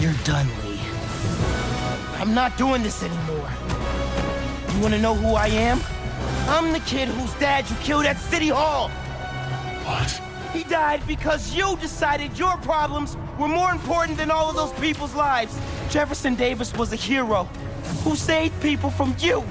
You're done, Li. I'm not doing this anymore. You wanna know who I am? I'm the kid whose dad you killed at City Hall. What? He died because you decided your problems were more important than all of those people's lives. Jefferson Davis was a hero who saved people from you.